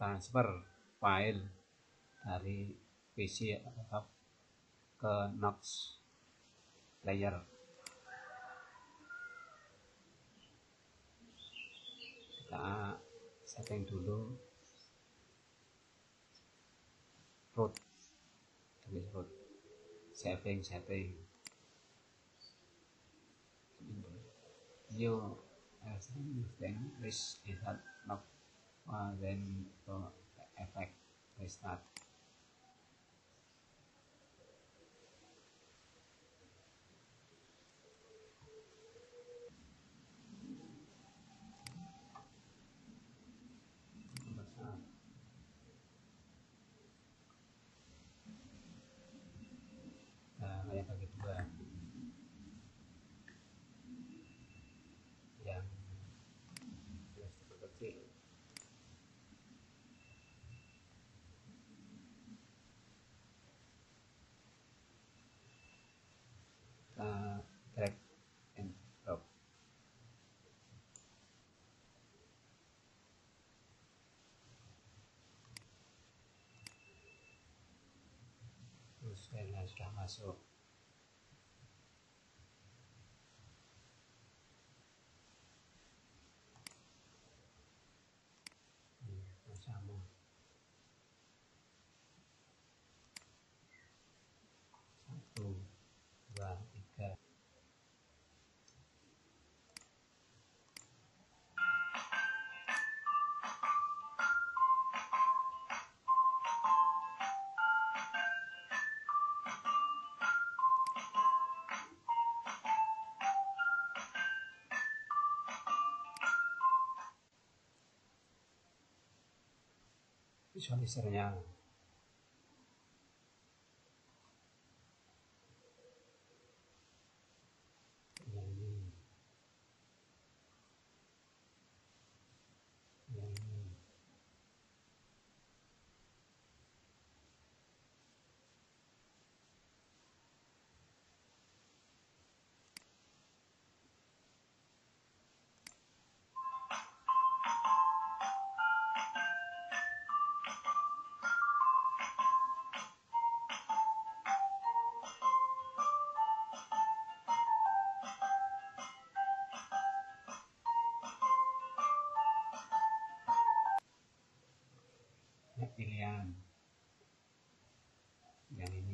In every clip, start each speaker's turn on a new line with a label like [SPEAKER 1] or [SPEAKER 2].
[SPEAKER 1] transfer file dari PC ke Nox layer kita setting dulu root tulis root. Saving setting you everything is that not uh, then to effect restart filenya sudah masuk. Ini sama satu tiga 消费者呢？pilihan. Ganun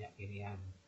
[SPEAKER 1] ya querían